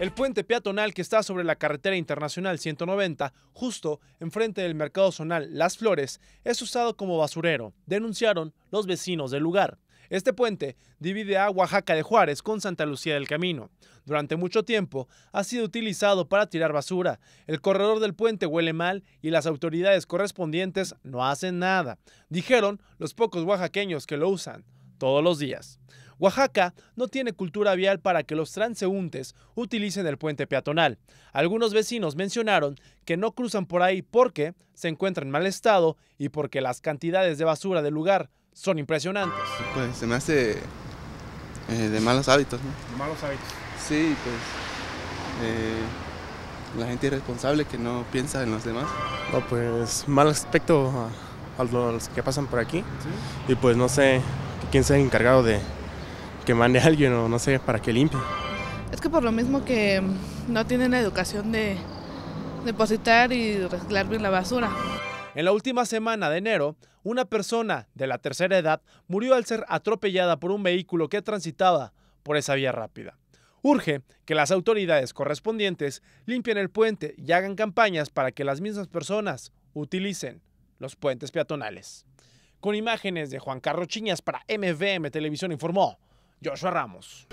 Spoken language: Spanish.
El puente peatonal que está sobre la carretera internacional 190, justo enfrente del mercado zonal Las Flores, es usado como basurero, denunciaron los vecinos del lugar. Este puente divide a Oaxaca de Juárez con Santa Lucía del Camino. Durante mucho tiempo ha sido utilizado para tirar basura. El corredor del puente huele mal y las autoridades correspondientes no hacen nada, dijeron los pocos oaxaqueños que lo usan todos los días. Oaxaca no tiene cultura vial para que los transeúntes utilicen el puente peatonal. Algunos vecinos mencionaron que no cruzan por ahí porque se encuentra en mal estado y porque las cantidades de basura del lugar son impresionantes. Pues se me hace eh, de malos hábitos, ¿no? De malos hábitos. Sí, pues eh, la gente irresponsable que no piensa en los demás. No, pues mal aspecto a, a los que pasan por aquí. Y pues no sé quién sea encargado de que mande a alguien o no sé para que limpie. Es que por lo mismo que no tienen la educación de depositar y reciclar bien la basura. En la última semana de enero, una persona de la tercera edad murió al ser atropellada por un vehículo que transitaba por esa vía rápida. Urge que las autoridades correspondientes limpien el puente y hagan campañas para que las mismas personas utilicen los puentes peatonales. Con imágenes de Juan Carlos Chiñas para MVM Televisión informó Joshua Ramos.